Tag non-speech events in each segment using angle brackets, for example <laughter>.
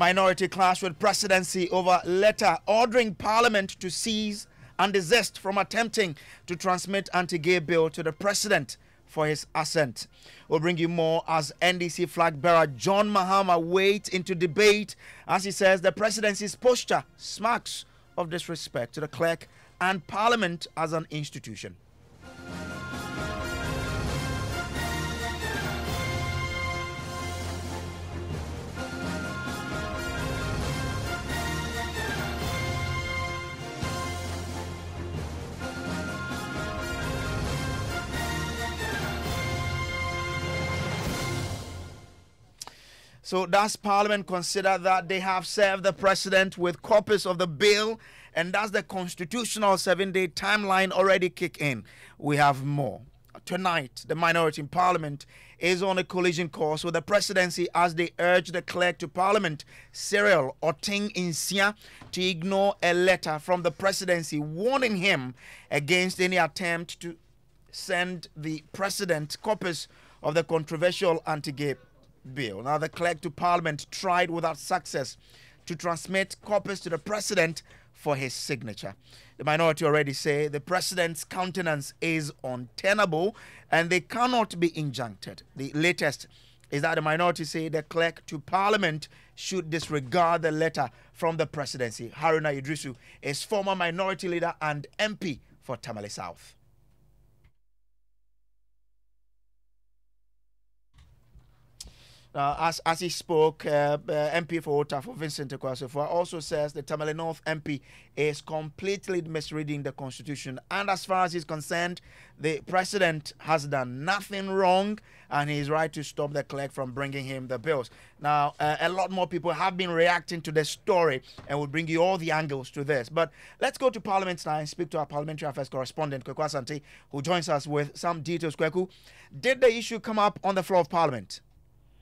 Minority clash with presidency over letter ordering parliament to cease and desist from attempting to transmit anti-gay bill to the president for his assent. We'll bring you more as NDC flag bearer John Mahama wades into debate as he says the presidency's posture smacks of disrespect to the clerk and parliament as an institution. So does Parliament consider that they have served the President with copies of the bill and does the constitutional seven-day timeline already kick in? We have more. Tonight, the minority in Parliament is on a collision course with the presidency as they urge the clerk to Parliament, Cyril Oteng Nsiah, to ignore a letter from the presidency warning him against any attempt to send the president copies of the controversial anti-gay bill. Now, the clerk to Parliament tried without success to transmit copies to the president for his signature. The minority already say the president's countenance is untenable and they cannot be injuncted. The latest is that the minority say the clerk to parliament should disregard the letter from the presidency. Haruna Iddrisu is former minority leader and MP for Tamale South. Uh, as, as he spoke, uh, uh, MP for Old Tafo Vincent Ekow Assafuah also says the Tamale North MP is completely misreading the constitution. And as far as he's concerned, the president has done nothing wrong and he's right to stop the clerk from bringing him the bills. Now, uh, a lot more people have been reacting to this story and we'll bring you all the angles to this. But let's go to Parliament now and speak to our Parliamentary Affairs correspondent, Kweku Asante, who joins us with some details. Kweku, did the issue come up on the floor of Parliament?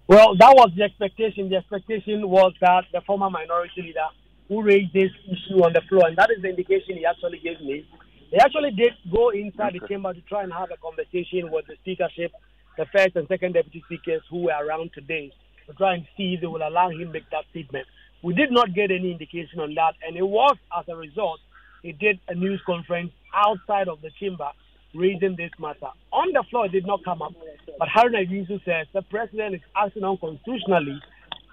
Well, that was the expectation. The expectation was that the former minority leader who raised this issue on the floor, and that is the indication he actually gave me. He actually did go inside the chamber to try and have a conversation with the speakership, the first and second deputy speakers who were around today, to try and see if they will allow him make that statement. We did not get any indication on that, and it was as a result he did a news conference outside of the chamber raising this matter. On the floor, it did not come up. But Haruna Iddrisu says the president is acting unconstitutionally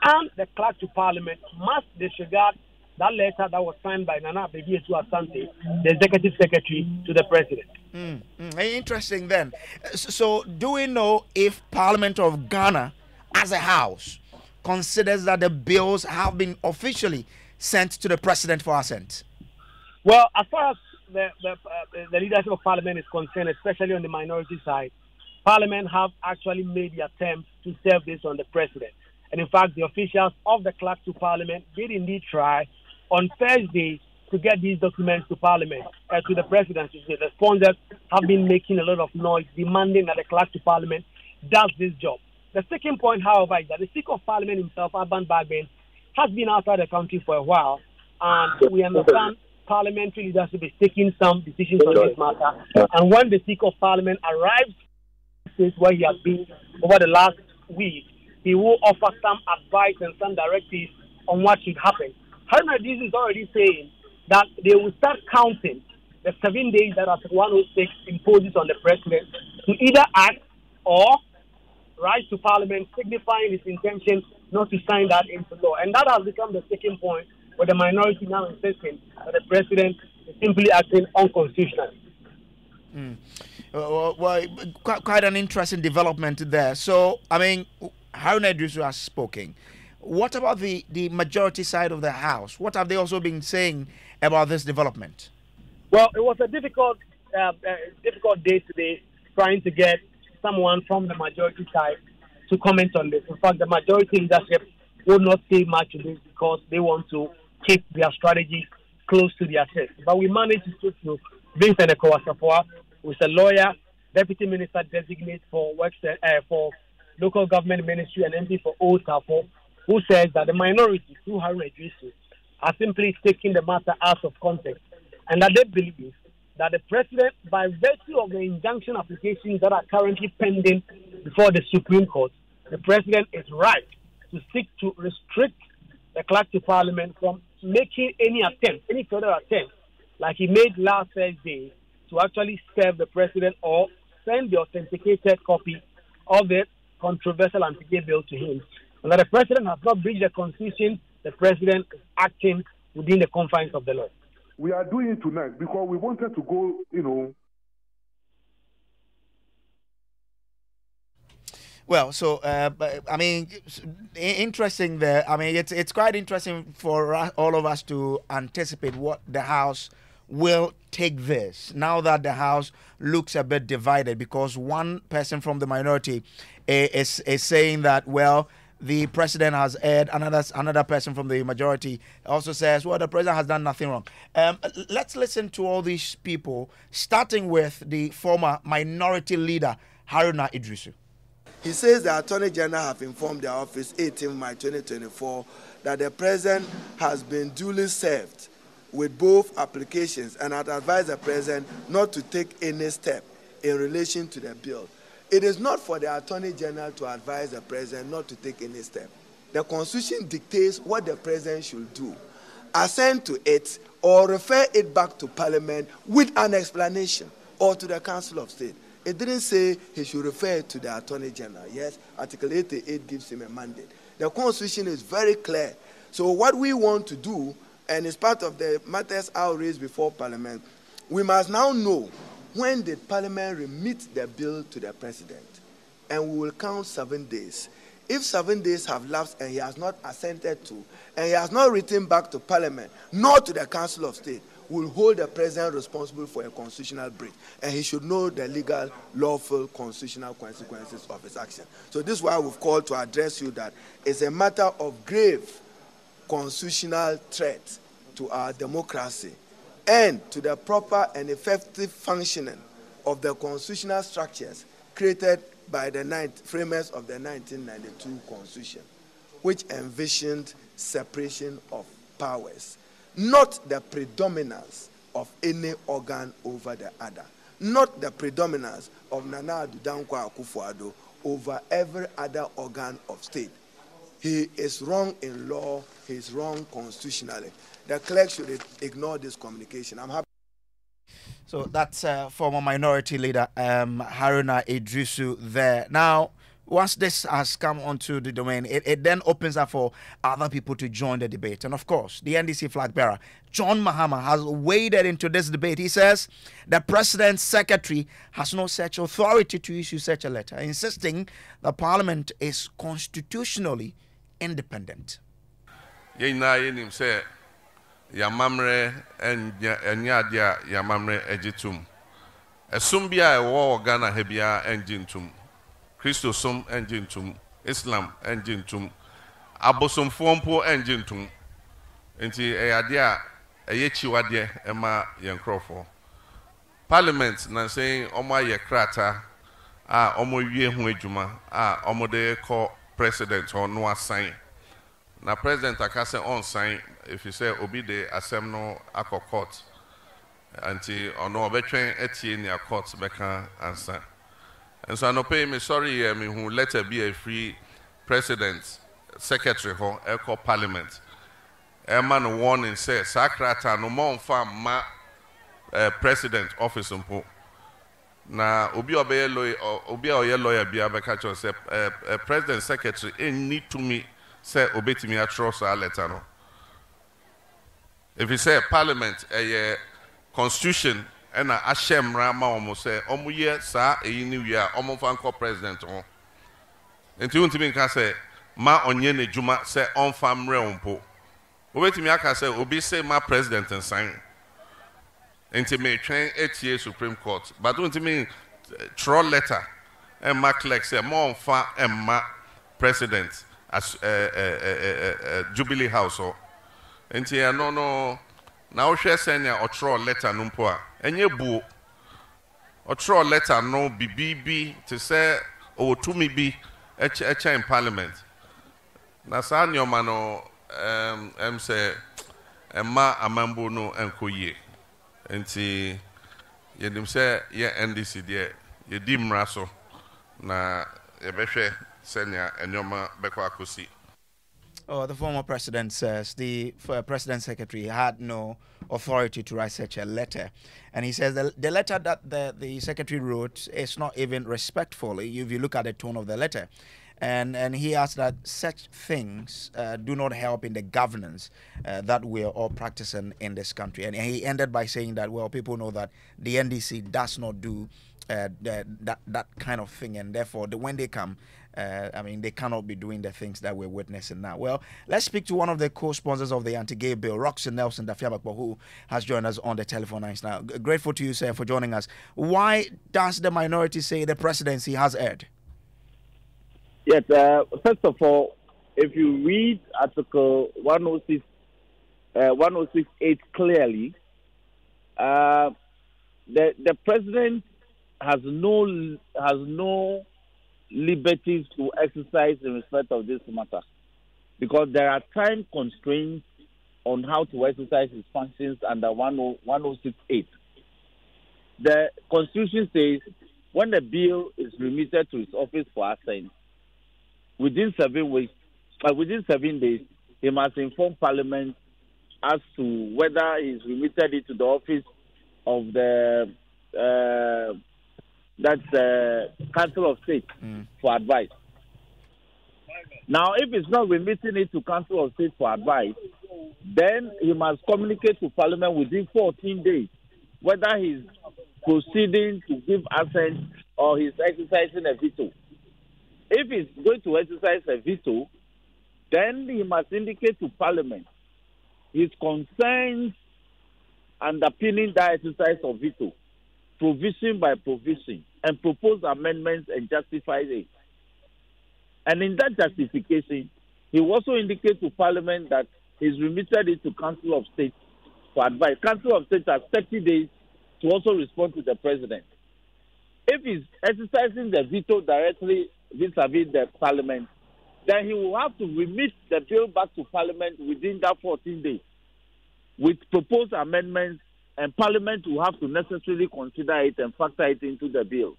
and the clerk to parliament must disregard that letter that was signed by Nana Bediatuo Asante, the executive secretary to the president. Mm, mm, interesting then. So, do we know if Parliament of Ghana, as a house, considers that the bills have been officially sent to the president for assent? Well, as far as the, the, uh, the leadership of parliament is concerned, especially on the minority side, parliament have actually made the attempt to serve this on the president. And in fact, the officials of the clerk to parliament did indeed try on Thursday to get these documents to parliament, uh, to the presidency. The respondents have been making a lot of noise, demanding that the clerk to parliament does this job. The second point, however, is that the Speaker of Parliament himself, Alban Bagbin, has been outside the country for a while, and we understand parliamentary leadership is taking some decisions on this matter. And when the Speaker of Parliament arrives, where he has been over the last week, he will offer some advice and some directives on what should happen. Haruna is already saying that they will start counting the seven days that Article 106 imposes on the president to either act or write to Parliament signifying his intention not to sign that into law. And that has become the second point where the minority now insisting that the president is simply acting unconstitutionally. Mm. Well, well, quite, quite an interesting development there. So, I mean, Haruna Iddrisu has spoken. What about the, the majority side of the House? What have they also been saying about this development? Well, it was a difficult, uh, uh, difficult day today trying to get someone from the majority side to comment on this. In fact, the majority leadership will not say much of this because they want to keep their strategy close to their chest. But we managed to speak to Vincent Ekow Assafuah, who is a lawyer, deputy minister designate for works, uh, for local government ministry and MP for Old Tafo, who says that the minority, through Haruna Iddrisu, are simply taking the matter out of context and that they believe that the president, by virtue of the injunction applications that are currently pending before the Supreme Court, the president is right to seek to restrict the clerk to parliament from making any attempt, any further attempt, like he made last Thursday, to actually serve the president or send the authenticated copy of the controversial anti gay bill to him. And that the president has not breached the constitution, the president is acting within the confines of the law. We are doing it tonight because we wanted to go, you know, Well, so uh, I mean, interesting there. I mean, it's it's quite interesting for all of us to anticipate what the House will take this now that the House looks a bit divided because one person from the minority is is saying that well the president has erred. Another another person from the majority also says, well, the president has done nothing wrong. Um, let's listen to all these people, starting with the former minority leader Haruna Iddrisu. He says the Attorney General have informed the office 18 May 2024 that the President has been duly served with both applications and had advised the President not to take any step in relation to the bill. It is not for the Attorney General to advise the President not to take any step. The Constitution dictates what the President should do. Assent to it or refer it back to Parliament with an explanation or to the Council of State. It didn't say he should refer to the Attorney General. Yes, Article 88 gives him a mandate. The Constitution is very clear. So, what we want to do, and it's part of the matters I'll raise before Parliament, we must now know when did Parliament remit the bill to the President. And we will count seven days. If seven days have lapsed and he has not assented to, and he has not written back to Parliament, nor to the Council of State, will hold the president responsible for a constitutional breach, and he should know the legal, lawful, constitutional consequences of his action. So this is why we've called to address you that it's a matter of grave constitutional threat to our democracy and to the proper and effective functioning of the constitutional structures created by the ninth, framers of the 1992 Constitution, which envisioned separation of powers not the predominance of any organ over the other, not the predominance of Nana Dankwa Akufo-Addo over every other organ of state. He is wrong in law, he is wrong constitutionally. The clerk should ignore this communication. I'm happy. So that's uh, former minority leader um, Haruna Iddrisu there. Now, once this has come onto the domain, it, it, then opens up for other people to join the debate. And of course, the NDC flag bearer, John Mahama, has waded into this debate. He says the president's secretary has no such authority to issue such a letter, insisting the parliament is constitutionally independent. ghana kristo som ɛngye ntom. Islam ɛngye ntom. Abosomfoɔ mpo ɛngye ntom. Nti ɛyɛ adeɛ a ɛyɛ kyiwadeɛ ɛma yɛn nkurɔfoɔ. Parliament nansɛn wɔn ayɛ krataa a wɔn awie ho adwuma a wɔde kɔ president hɔ no asan. Na president aka sɛ ɔnsan ɛfiri sɛ obi de asɛm no akɔ court. Nti ɔno ɔbɛtwɛn atie nea court bɛka ansa nso anɔpɛ yi mesɔre yɛ mehu letter bi a ɛfiri president secretary hɔ ɛkɔ parliament. Ɛma no warning sɛ saa krataa no mɔmfa mma uh, president office mpo na obi a lawyer obi a lawyer bi abɛka kyerɛ sɛ uh, president secretary ɛnni tumi sɛ obetumi atwerɛ saa letter no ɛfiri sɛ parliament ɛyɛ constitution ɛna ahyɛ mmara ma wɔn sɛ wɔn yɛ saa eyi ne wie a wɔn fa nkɔ president ho. Nti wontumi nka sɛ ma ɔnyɛ n'adwuma sɛ ɔnfa mmerɛ wɔn po wobɛtumi aka sɛ obi sɛ ma president nsan. Nti metwɛn etie supreme court. But wontumi twerɛ letter ɛma clerk sɛ ma ɔnfa ɛma president as ɛɛ ɛɛ ɛɛ jubilee house hɔ. Nti ɛno no na wohwɛ sɛnea ɔtwerɛ letter no mpo a ɛnyɛ buo. Ɔtwerɛ letter no bibibi te sɛ ɔwɔ tumi bi ɛkyɛn parliament. Na saa nneɛma no ɛm ɛm sɛ ɛma amambo no ɛnkɔ yie. Nti yɛnim sɛ yɛ ndc deɛ yɛdi mmara so. Na yɛbɛhwɛ sɛnea nneɛma bɛkɔ akɔsi Oh, the former president says the uh, president secretary had no authority to write such a letter. And he says the, the letter that the, the secretary wrote is not even respectful if you look at the tone of the letter. And, and he asked that such things uh, do not help in the governance uh, that we're all practicing in this country. And he ended by saying that, well, people know that the NDC does not do uh, that, that kind of thing. And therefore, the, when they come, uh, I mean, they cannot be doing the things that we're witnessing now. Well, let's speak to one of the co-sponsors of the anti-gay bill, Rockson Nelson Dafeamekpor, who has joined us on the telephone lines now. G- grateful to you, sir, for joining us. Why does the minority say the presidency has erred? Yes, uh, first of all, if you read Article 106, uh, 1068 clearly, uh, the the president has no has no liberties to exercise in respect of this matter because there are time constraints on how to exercise his functions under 1068. The Constitution says when the bill is remitted to his office for assent, within seven weeks, uh, within seven days, he must inform Parliament as to whether he's remitted it to the office of the uh, that's the Council of State mm. for advice. Now, if it's not remitting it to Council of State for advice, then he must communicate to Parliament within 14 days whether he's proceeding to give assent or he's exercising a veto. If he's going to exercise a veto, then he must indicate to Parliament his concerns underpinning that exercise of veto provision by provision, and propose amendments and justify it. And in that justification, he also indicates to Parliament that he's remitted it to Council of State for advice. Council of State has 30 days to also respond to the President. If he's exercising the veto directly vis-a-vis the Parliament, then he will have to remit the bill back to Parliament within that 14 days with proposed amendments and Parliament will have to necessarily consider it and factor it into the bill.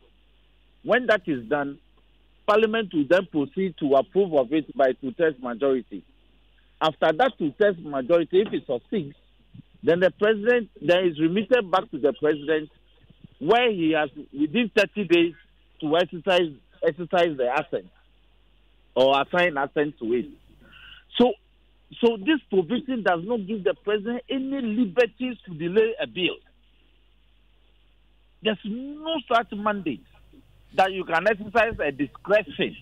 When that is done, Parliament will then proceed to approve of it by two-thirds majority. After that two-thirds majority, if it succeeds, then the president then is remitted back to the president, where he has within 30 days to exercise exercise the assent or assign assent to it. So this provision does not give the president any liberties to delay a bill. There's no such mandate that you can exercise a discretion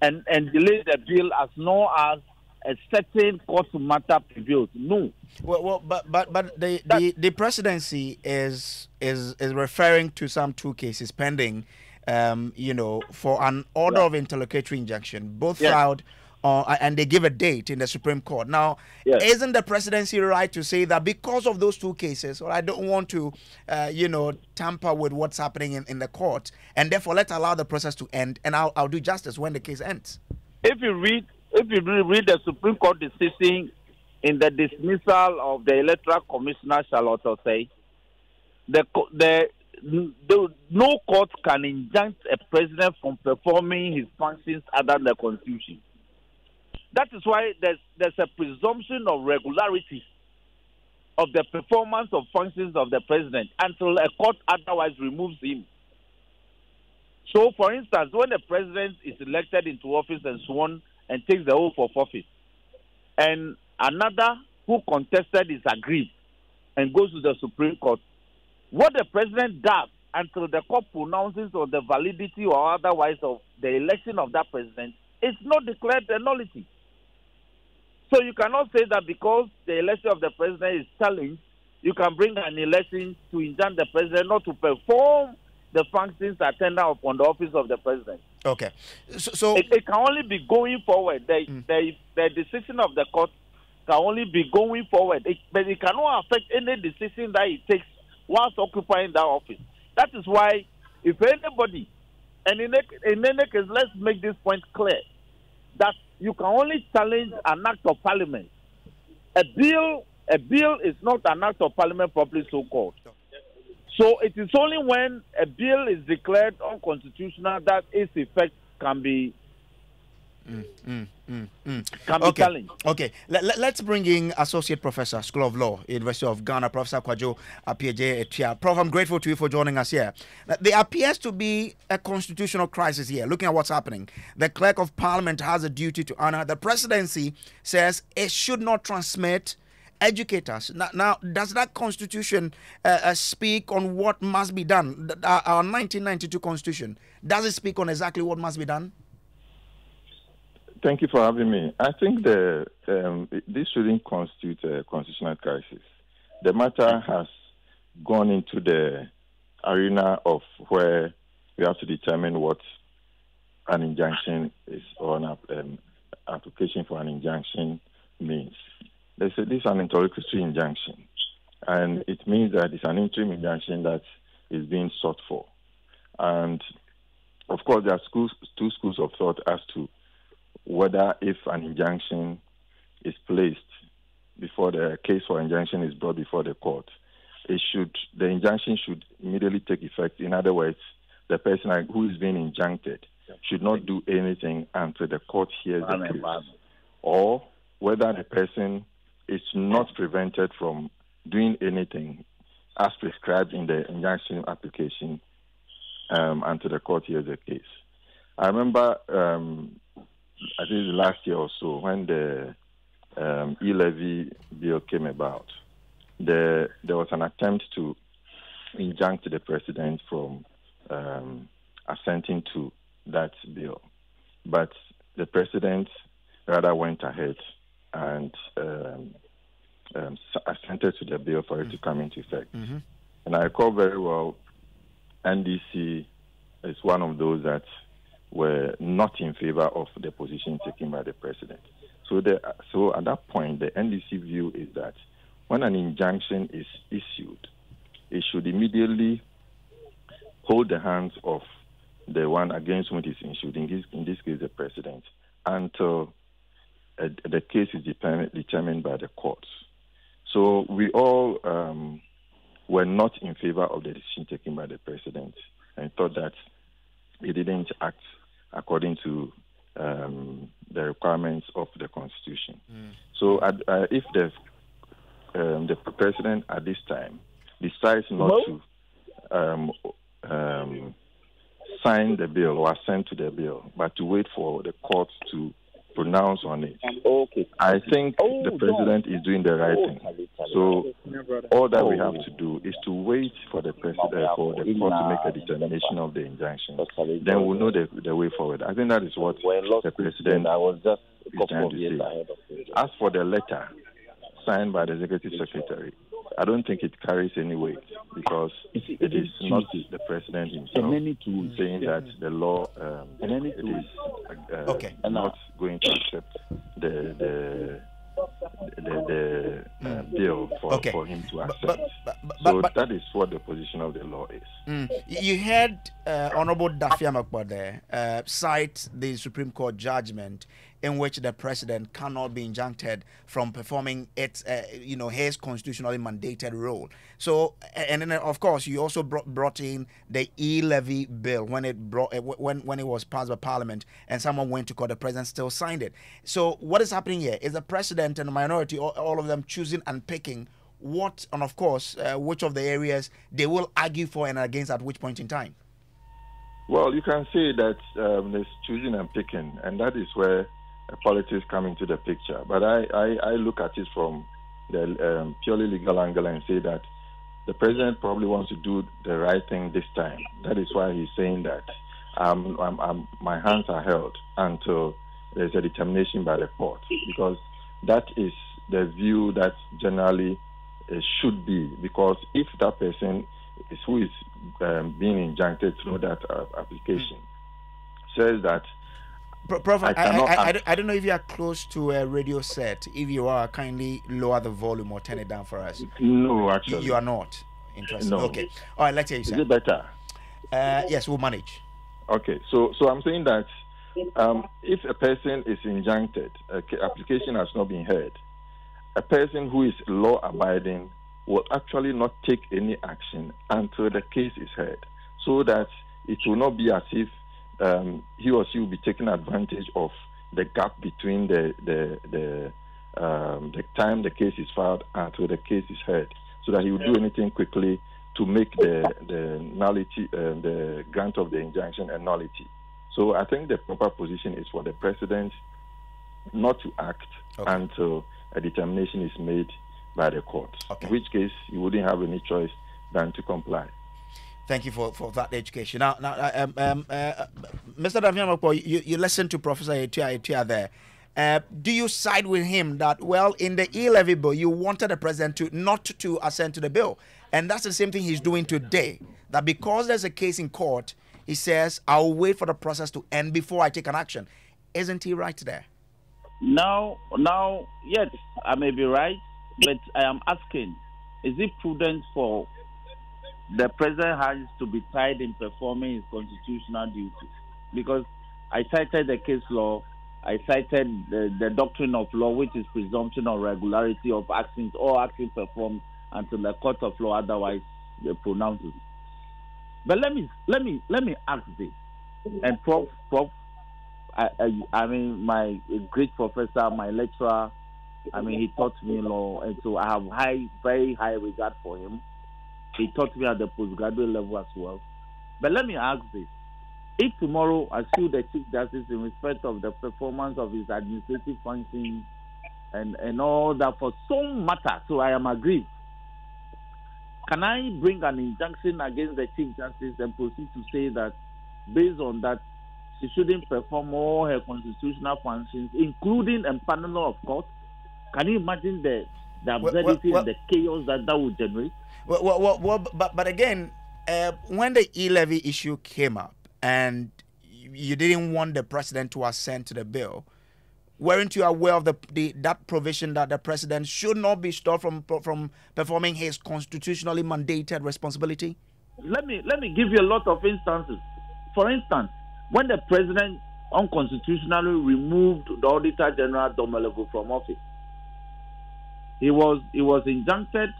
and, and delay the bill as long as a certain court matter prevails. No. Well, well but but but the, the, the presidency is is is referring to some two cases pending, um, you know, for an order yeah. of interlocutory injunction, both yeah. filed uh, and they give a date in the Supreme Court. Now, yes. isn't the presidency right to say that because of those two cases, or I don't want to, uh, you know, tamper with what's happening in, in the court, and therefore let's allow the process to end, and I'll, I'll do justice when the case ends. If you read, if you read the Supreme Court decision in the dismissal of the Electoral Commissioner Charlotte Osei, the the the, no court can injunct a president from performing his functions under the Constitution. That is why there's, there's a presumption of regularity of the performance of functions of the president until a court otherwise removes him. So, for instance, when the president is elected into office and sworn and takes the oath of office, and another who contested is aggrieved and goes to the Supreme Court, what the president does until the court pronounces on the validity or otherwise of the election of that president is not declared a nullity. So you cannot say that because the election of the president is challenged, you can bring an election to injunct the president not to perform the functions attendant upon the office of the president. Okay. So, so it, it, can only be going forward. The, mm. the, the decision of the court can only be going forward, it, but it cannot affect any decision that he takes whilst occupying that office. That is why, if anybody, and in, in any case, let's make this point clear that you can only challenge an act of parliament. A bill, a bill is not an act of parliament properly so called. So it is only when a bill is declared unconstitutional that its effect can be Mm, mm, mm, mm. Can be okay. challenged. Okay. Let, let, us bring in Associate Professor, School of Law, University of Ghana, Professor Kwadwo Appiagyei Atua. Prof, I'm grateful to you for joining us here. There appears to be a constitutional crisis here. Looking at what's happening, the Clerk of Parliament has a duty to honor. The presidency says it should not transmit educators. Now, now does that constitution uh, uh, speak on what must be done? Our 1992 constitution, does it speak on exactly what must be done? Thank you for having me. I think the um, this shouldn't constitute a constitutional crisis. The matter has gone into the arena of where we have to determine what an injunction is or an um, application for an injunction means. They say this is an interlocutory injunction, and it means that it's an interim injunction that is being sought for. And of course, there are schools, two schools of thought as to whether if an injunction is placed before the case for injunction is brought before the court, it should the injunction should immediately take effect. In other words, the person who is being injuncted should not do anything until the court hears the case, or whether the person is not prevented from doing anything as prescribed in the injunction application um, until the court hears the case. I remember, um, I think was last year or so, when the um, e-levy bill came about, the, there was an attempt to injunct the president from um, assenting to that bill. But the president rather went ahead and um, um, assented to the bill for it to come into effect. And I recall very well, NDC is one of those that were not in favor of the position taken by the president. So, the, so at that point, the NDC view is that when an injunction is issued, it should immediately hold the hands of the one against whom it is issued, in this, in this case, the president, until uh, the case is determined, determined by the courts. So we all um, were not in favor of the decision taken by the president and thought that he didn't act according to um, the requirements of the constitution. So uh, uh, if the um, the president at this time decides not to um, um, sign the bill or assent to the bill, but to wait for the court to pronounce on it, Okay. I think Oh, the president is doing the right thing. So all that we have Oh. to do is to wait for the president uh, for the court to make a determination of the injunction. Then we'll know the, the way forward. I think that is what the president I was just is trying to say. ahead of it. As for the letter signed by the executive secretary, I don't think it carries any weight because it it is is not the president himself saying that the law um, it is uh, Okay. not going to accept the the the, the uh, bill for, Okay. for him to accept. but- but- but- so that is what the position of the law is. Mm. You heard uh, Honorable Dafeamekpor uh, cite the Supreme Court judgment in which the president cannot be injuncted from performing its, uh, you know, his constitutionally mandated role. So, and then of course you also brought, brought in the e-levy bill when it brought uh, when when it was passed by Parliament and someone went to court, the president still signed it. So, what is happening here is the president and the minority, all, all of them choosing and picking what and of course uh, which of the areas they will argue for and against at which point in time Well, you can say that um, there's choosing and picking, and that is where politics come into the picture. But I, I, I look at it from the um, purely legal angle and say that the president probably wants to do the right thing this time. That is why he's saying that um, um, um, my hands are held until there's a determination by the court, because that is the view that generally uh, should be. Because if that person is who is um, being injuncted through that uh, application says that I, I I, I, don't- know if you are close to a radio set. If you are, kindly lower the volume or turn it down for us. no, actually, you are not interested. No. Okay. All right, let's hear you, is it better? Uh, yes, we'll manage. Okay, so so I'm saying that um, if a person is injuncted, a application has not been heard, a person who is law abiding will actually not take any action until the case is heard, so that it will not be as if um, he or she will be taking advantage of the gap between the the the um, the time the case is filed until the case is heard, so that he will do anything quickly to make the the nullity uh, the grant of the injunction a nullity. So I think the proper position is for the president not to act okay. until a determination is made by the court. Okay. In which case, you wouldn't have any choice than to comply. Thank you for, for that education. Now, now um, um, uh, Mr. Davian you, you listened to Professor Atua, Atua there. Uh, do you side with him that, well, in the E levy bill, you wanted the president to not to assent to the bill? And that's the same thing he's doing today. That because there's a case in court, he says, I'll wait for the process to end before I take an action. Isn't he right there? Now, now, yes, I may be right, but I am asking, is it prudent for the president has to be tied in performing his constitutional duties? Because I cited the case law, I cited the, the doctrine of law, which is presumption of regularity of actions or actions performed until the court of law otherwise pronounces. But let me let me let me ask this, and Prof Prof, I, I, I mean my great professor, my lecturer, I mean he taught me law, and so I have high very high regard for him. He taught me at the postgraduate level as well. But let me ask this: If tomorrow I sue the Chief Justice in respect of the performance of his administrative functions and and all that for some matter, so I am aggrieved can I bring an injunction against the Chief Justice and proceed to say that based on that she shouldn't perform all her constitutional functions, including empanelment of court? Can you imagine the, the absurdity well, well, well, and the chaos that that would generate? Well, but, but again, uh, when the e levy issue came up and you didn't want the president to assent to the bill, weren't you aware of the, the, that provision that the president should not be stopped from from performing his constitutionally mandated responsibility? Let me let me give you a lot of instances. For instance, when the president unconstitutionally removed the Auditor General Domelevo from office, he was he was injuncted.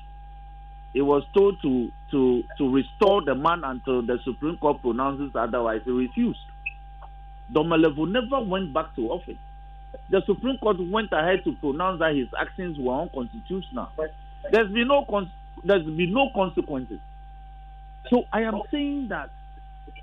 He was told to to to restore the man until the Supreme Court pronounces otherwise. He refused. Domelevo never went back to office the Supreme Court went ahead to pronounce that his actions were unconstitutional. There's been no con- there's been no consequences. So I am saying that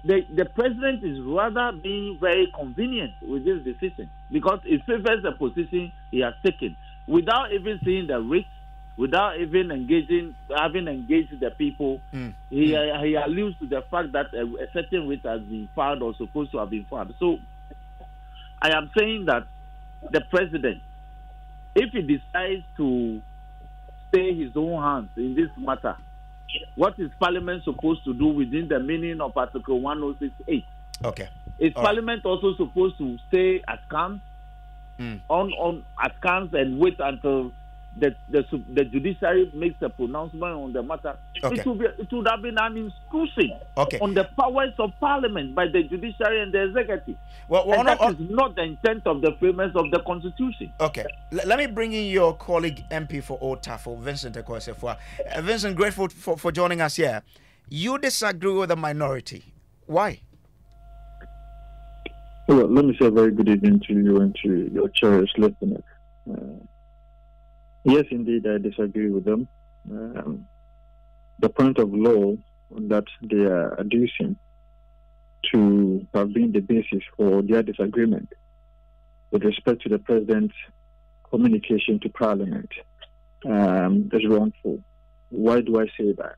the the president is rather being very convenient with this decision because it favors the position he has taken without even seeing the risk, without even engaging, having engaged the people. Mm. He mm. he alludes to the fact that a, a certain risk has been found or supposed to have been found. So I am saying that the president, if he decides to stay his own hands in this matter, what is Parliament supposed to do within the meaning of Article 1068? Okay. Is All Parliament right. also supposed to stay askance mm. on on askance and wait until the, the, the judiciary makes a pronouncement on the matter, okay. it, would be, it would have been an intrusion okay. on the powers of parliament by the judiciary and the executive. Well, well and that is not the intent of the framers of the constitution. Okay, L- let me bring in your colleague MP for Old Tafo, Vincent Ekow Assafuah. Uh, Vincent, grateful for, for joining us here. You disagree with the minority. Why? Well, let me say a very good evening to you and to your cherished listeners. Uh, Yes, indeed, I disagree with them. Um, the point of law that they are adducing to have been the basis for their disagreement with respect to the president's communication to parliament um, is wrongful. Why do I say that?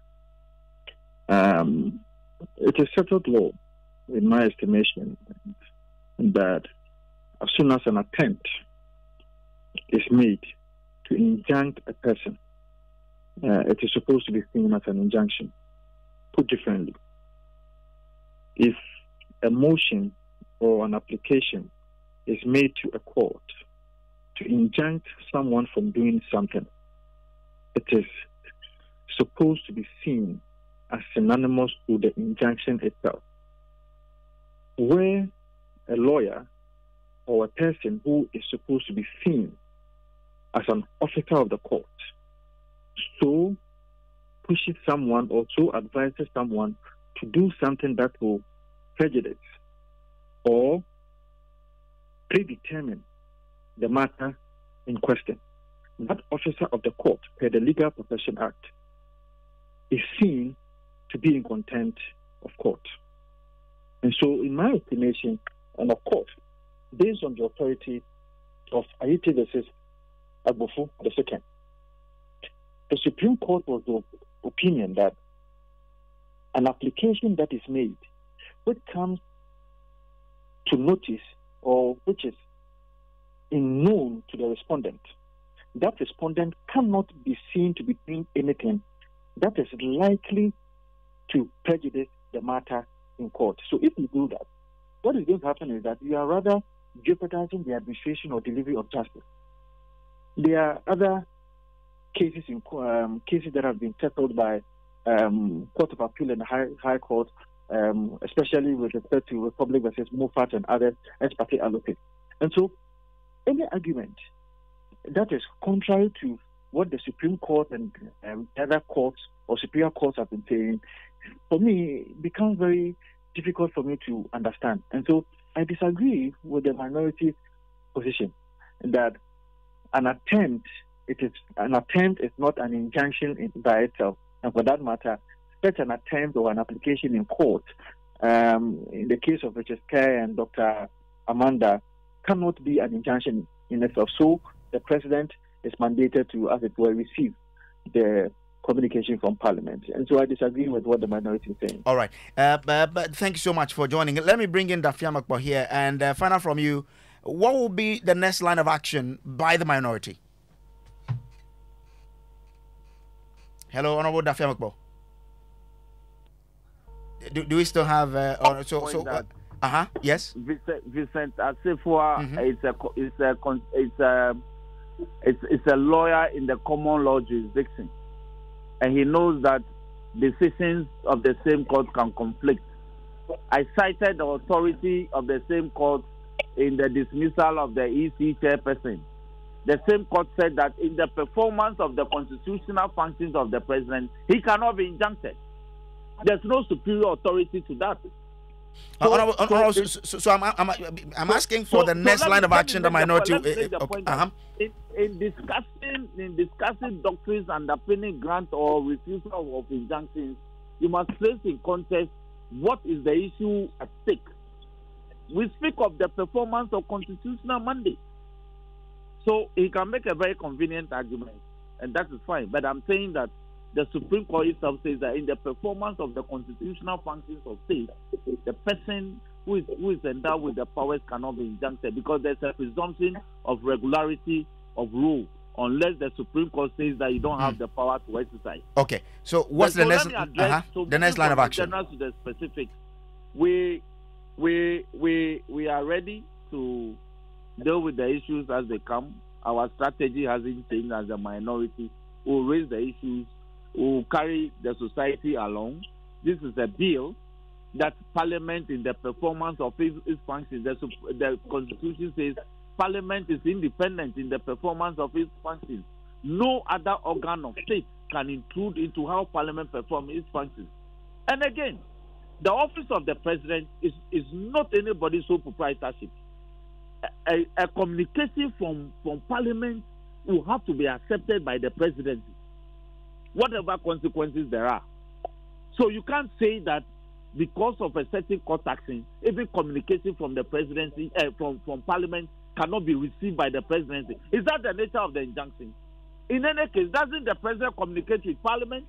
Um, it is settled law, in my estimation, that as soon as an attempt is made to injunct a person, uh, it is supposed to be seen as an injunction. Put differently, if a motion or an application is made to a court to injunct someone from doing something, it is supposed to be seen as synonymous with the injunction itself. Where a lawyer or a person who is supposed to be seen as an officer of the court so pushes someone or so advises someone to do something that will prejudice or predetermine the matter in question. That officer of the court, per the Legal Profession Act, is seen to be in contempt of court. And so, in my estimation, and of course, based on the authority of Ayiti versus Agbofu II, the Supreme Court was the opinion that an application that is made which comes to notice or which is unknown to the respondent, that respondent cannot be seen to be doing anything that is likely to prejudice the matter in court. So if you do that, what is going to happen is that you are rather jeopardizing the administration or delivery of justice. There are other cases in um, cases that have been settled by um, Court of Appeal and High, High Court, um, especially with respect to Republic versus Mofat and others, ex parte allocate. And so, any argument that is contrary to what the Supreme Court and um, other courts or superior courts have been saying, for me, becomes very difficult for me to understand. And so, I disagree with the minority position that an attempt it is an attempt is not an injunction in, by itself. And for that matter, such an attempt or an application in court, um, in the case of Richard Kerr and Dr. Amanda, cannot be an injunction in itself. So the president is mandated to, as it were, receive the communication from Parliament. And so I disagree with what the minority is saying. All right. Uh, but, but, thank you so much for joining. Let me bring in Dafeamekpor here and uh, find out from you what will be the next line of action by the minority? Hello, Honorable Dafeamekpor. Do, do we still have uh, so so uh huh yes Vincent, Vincent Assafuah mm-hmm. is a is a it's a it's, it's a lawyer in the common law jurisdiction and he knows that decisions of the same court can conflict. I cited the authority of the same court in the dismissal of the EC chairperson. The same court said that in the performance of the constitutional functions of the president, he cannot be injuncted. There's no superior authority to that. So, uh, so, so, so, so I'm, I'm, I'm asking for the next line of action the minority. Uh, okay. uh-huh. in, in, discussing in discussing doctrines underpinning grant or refusal of injunctions, you must place in context what is the issue at stake. We speak of the performance of constitutional mandate. So he can make a very convenient argument, and that is fine. But I'm saying that the Supreme Court itself says that in the performance of the constitutional functions of state, the person who is, who is endowed with the powers cannot be injuncted because there's a presumption of regularity of rule unless the Supreme Court says that you don't have mm. the power to exercise. Okay, so what's but the so next uh-huh. so the next line of action? General to the specifics, we we we we are ready to deal with the issues as they come. Our strategy hasn't changed as a minority. We'll raise the issues will carry the society along. This is a bill that Parliament, in the performance of its, its functions, the, the Constitution says Parliament is independent in the performance of its functions. No other organ of state can intrude into how Parliament performs its functions. And again, the office of the president is, is not anybody's sole proprietorship. A, a, a communication from, from Parliament will have to be accepted by the presidency whatever consequences there are. So you can't say that because of a certain court action, even communication from the presidency, uh, from, from parliament, cannot be received by the presidency. Is that the nature of the injunction? In any case, doesn't the president communicate with parliament?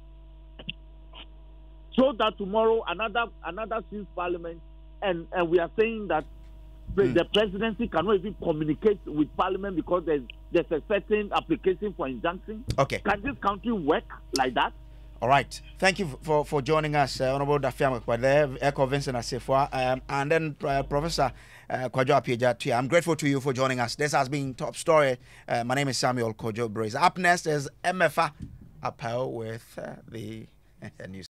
So that tomorrow another another sees parliament, and, and we are saying that mm. the presidency cannot even communicate with parliament because there's there's a certain application for injunction. Okay. Can this country work like that? All right. Thank you for, for joining us, uh, Honorable Dafeamekpor, Echo Vincent Assafuah, um, and then uh, Professor uh, Kwajo. I'm grateful to you for joining us. This has been Top Story. Uh, my name is Samuel Kojo Brace. Up next is MFA Appel with uh, the <laughs> news.